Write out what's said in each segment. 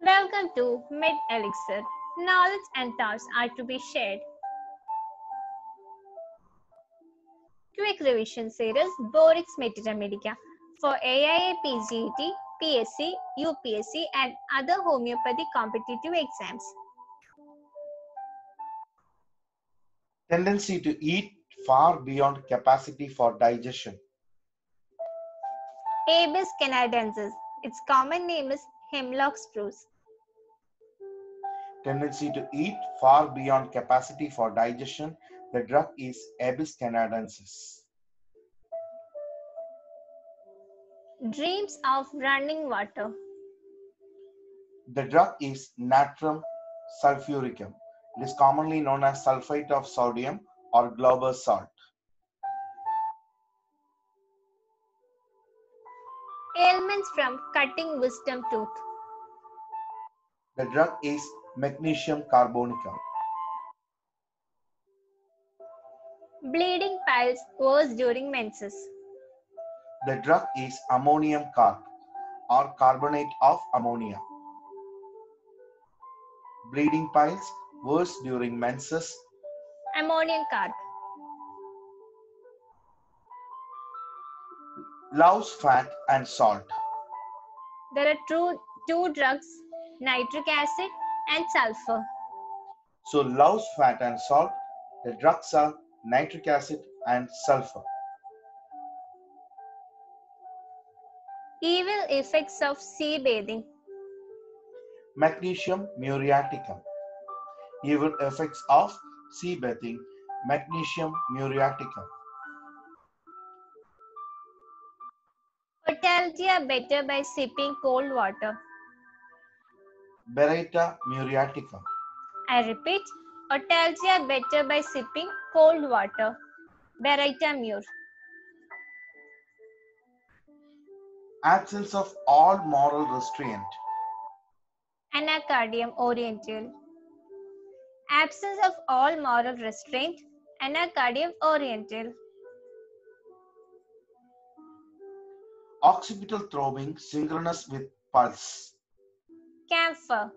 Welcome to Med Elixir. Knowledge and thoughts are to be shared. Quick revision series Boericke's Metromedica for AIA PGET, PSC, UPSC, and other homeopathy competitive exams. tendency to eat far beyond capacity for digestion, Abies canadensis. Its common name is hemlock spruce. tendency to eat far beyond capacity for digestion. The drug is Abies canadensis. Dreams of running water. The drug is natrum sulfuricum. It is commonly known as sulfate of sodium or Glauber salt. Ailments from cutting wisdom tooth. The drug is magnesium carbonicum. Bleeding piles worse during menses. The drug is ammonium carb or carbonate of ammonia. Bleeding piles worse during menses. Ammonium carb. Loves fat and salt. There are two, two drugs, nitric acid and sulfur. So loves fat and salt. The drugs are nitric acid and sulfur. Evil effects of sea bathing. Magnesium muriaticum. Evil effects of sea bathing. Magnesium muriaticum. Otalgia better by sipping cold water. Baryta muriatica. I repeat, otalgia better by sipping cold water. Baryta mur. Absence of all moral restraint. Anacardium oriental. Absence of all moral restraint. Anacardium oriental. Occipital throbbing synchronous with pulse. Camphor.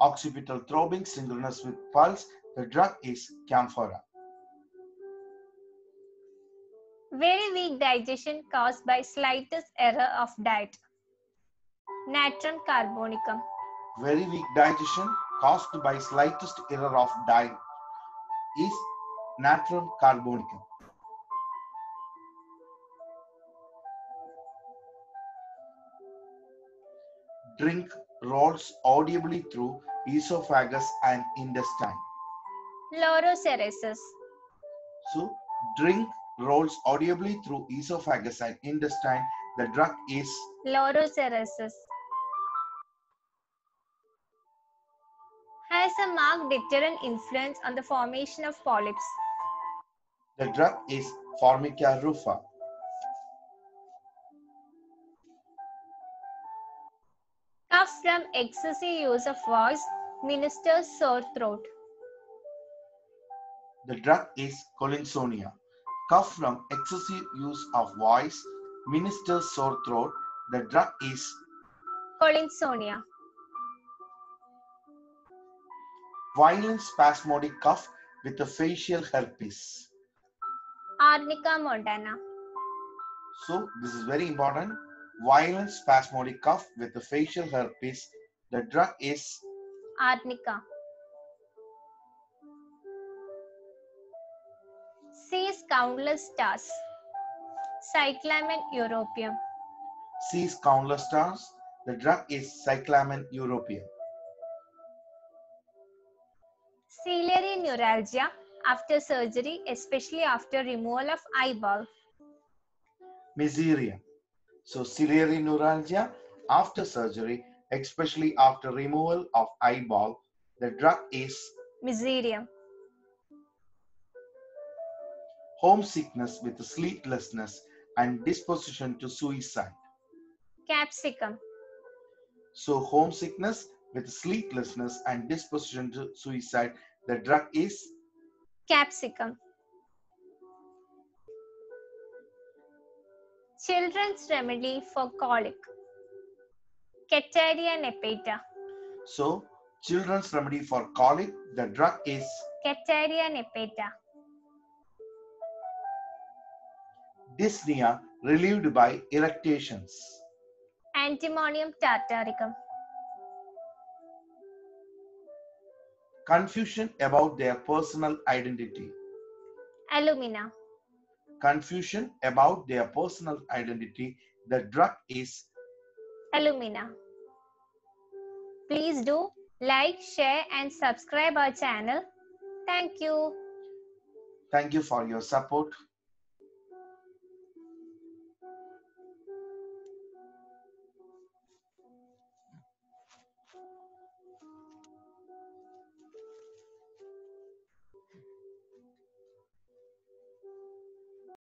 Occipital throbbing synchronous with pulse. The drug is camphora. Very weak digestion caused by slightest error of diet. Natrum carbonicum. Very weak digestion caused by slightest error of diet is natrum carbonicum. Drink rolls audibly through esophagus and intestine. Laurocerasus. So, drink rolls audibly through esophagus and intestine. The drug is Laurocerasus. Has a marked deterrent influence on the formation of polyps. the drug is Formica rufa. Cough from excessive use of voice ministers sore throat. The drug is Collinsonia. Cough from excessive use of voice, ministers sore throat. The drug is Collinsonia. violent spasmodic cough with a facial herpes. Arnica montana. So this is very important. Violent spasmodic cough with a facial herpes. The drug is Arnica. Sees countless stars. Cyclamen europeum. sees countless stars. The drug is cyclamen europeum. Ciliary neuralgia after surgery, especially after removal of eyeball. Mezereum. So ciliary neuralgia after surgery, especially after removal of eyeball. The drug is Mezereum. homesickness with sleeplessness and disposition to suicide. Capsicum. So homesickness with sleeplessness and disposition to suicide. The drug is Capsicum. Children's remedy for colic. Cataria nepeta. So, children's remedy for colic, the drug is Cataria nepeta. dyspnea relieved by eructations. Antimonium tartaricum. Confusion about their personal identity. Alumina. Confusion about their personal identity. The drug is Alumina. Please do like, share and subscribe our channel. Thank you. thank you for your support.